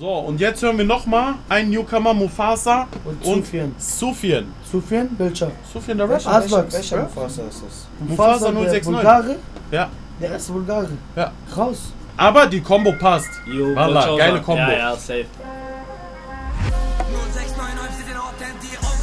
So, und jetzt hören wir nochmal einen Newcomer Mufasa Und und Sufjan. Sufjan. Sufjan? Welcher? Sufjan der Welcher, Rapper? Aslaks, welcher, welcher ja? Mufasa ist das? Mufasa der 069. Bulgare? Ja, Der erste Bulgare. ja. Raus. Aber die Combo passt. Jo, Wallah, geile. Kombo. Ja, ja, safe. 0699 sie den Ort, denn die Augen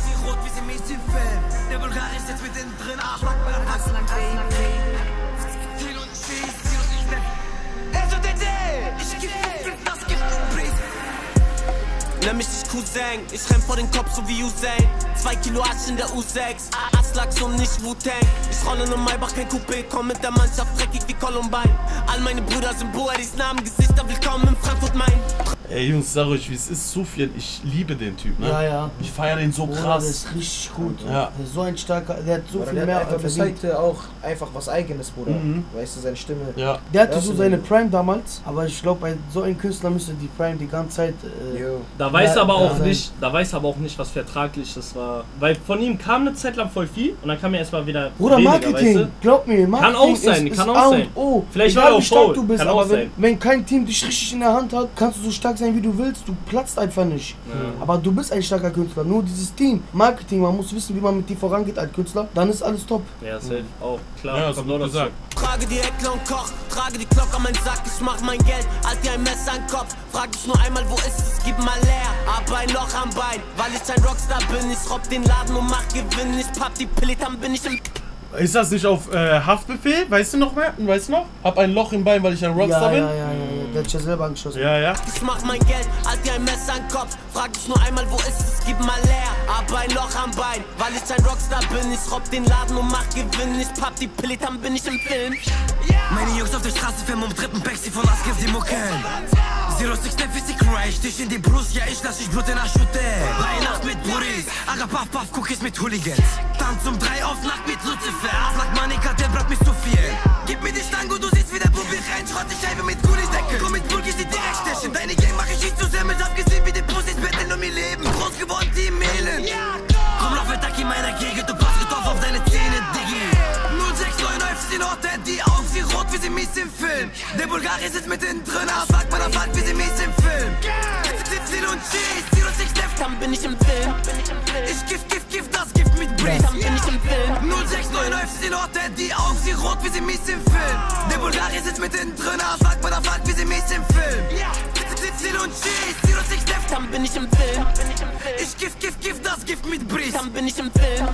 Nenn mich nicht Cousin, ich renn vor den Kopf so wie Usain. Zwei Kilo Asch in der U6, Aslaks und nicht Wu-Tang. Ich rolle in Maybach, kein Coupé, komm mit der Mannschaft dreckig wie Columbine. All meine Brüder sind Boadis, Namen, Gesichter, willkommen in Frankfurt, Main. Ey Jungs, sag euch, wie es ist. Sufjan, ich liebe den Typ, ne? Ja, ja. Ich feiere den so Bruder, krass. der ist richtig gut. Ja. Der ist so ein starker, der hat so Oder viel der mehr verdient. heute auch einfach was Eigenes, Bruder. Mhm. Weißt du, seine Stimme. Ja. Der hatte Das so seine ein- Prime damals, aber ich glaube, bei so einem Künstler müsste die Prime die ganze Zeit. Äh. Da weiß aber auch sein. nicht, da weiß aber auch nicht, was vertragliches war. Weil von ihm kam eine Zeit lang voll viel und dann kam er erstmal wieder Bruder, weniger, Marketing, weißt glaub mir, Marketing auch sein, ist, kann ist auch sein. und O. Vielleicht Egal war er wie auch stark faul, du bist, kann aber auch wenn, sein. wenn kein Team dich richtig in der Hand hat, kannst du so stark sein, wie du willst. Du platzt einfach nicht. Ja. Aber du bist ein starker Künstler. Nur dieses Team, Marketing, man muss wissen, wie man mit dir vorangeht als Künstler. Dann ist alles top. Ja, safe. Auch klar. Ja, kommt auch gut dazu. gesagt. Trage die Heckler und koch, trage die Glocke an meinen Sack, ich mach mein Geld, halt dir ein Messer an den Kopf. Frag dich nur einmal, wo ist es, gib mal leer, hab ein Loch am Bein, weil ich ein Rockstar bin, ich robb den Laden und mach Gewinn, ich papp die Pille, dann bin ich im Ist das nicht auf äh, Haftbefehl? Weißt du noch mehr? Weißt du noch? Hab ein Loch im Bein, weil ich ein Ja, Rockstar ja, ja, bin? ja, ja. Der hat ja selber angeschossen. Ja, ja. Ich mach mein Geld, halt dir ein Messer an den Kopf. Frag dich nur einmal, wo ist es, gib mal leer. Hab ein Loch am Bein, weil ich ein Rockstar bin. Ich robb den Laden und mach Gewinn. Ich papp die Pille, dann bin ich im Film. Meine Jungs auf der Straße filmen um dritten Backseat von Aske, sie mucken. Zero Six ist die Cry, stich in die Brust, ja ich lass dich Blut in der Schütte. Weihnacht mit Buris, Aga Puff Puff Cookies mit Hooligans. Tanz um drei auf Nacht mit Lucifer, Aflag Manika, der braucht mich zu viel. Gib mir die Stange, du siehst Rot wie sie mies im Film. Der Bulgari sitzt mittendrin, ah, fuck, man, fuck, wie sie mies im Film. Ziel und Cheese, Ziel und Six Left, Dann bin ich im Film. ich gift, gift, gift, das Gift mit Breeze. Dann bin ich im Film. 0699 den Ort, denn die Augen sie rot wie sie mies im Film. Der Bulgari sitzt mittendrin, ah, fuck, man, fuck, wie sie mies im Film. Ziel und Cheese, Ziel und Six Left, Dann bin ich im Film. ich gift, gift, gift, das Gift mit Breeze. Dann bin ich im Film.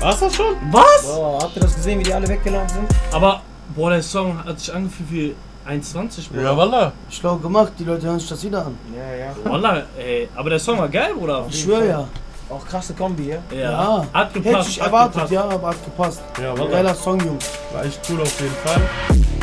War's das schon? Was? Boah, habt ihr das gesehen, wie die alle weggelaufen sind? Aber, boah, der Song hat sich angefühlt wie 1,20, Bruder. Ja, Wallah. Schlau gemacht, die Leute hören sich das wieder an. Ja, ja. Wallah, ey. Aber der Song war geil, Bruder. Ich schwöre ja. Auch krasse Kombi, ja? Ja. Ja. Hat Hätte gepasst. ich hat erwartet, gepasst. ja, aber hat gepasst. Ja, Wallah. Geiler Song, Jungs. War echt cool auf jeden Fall.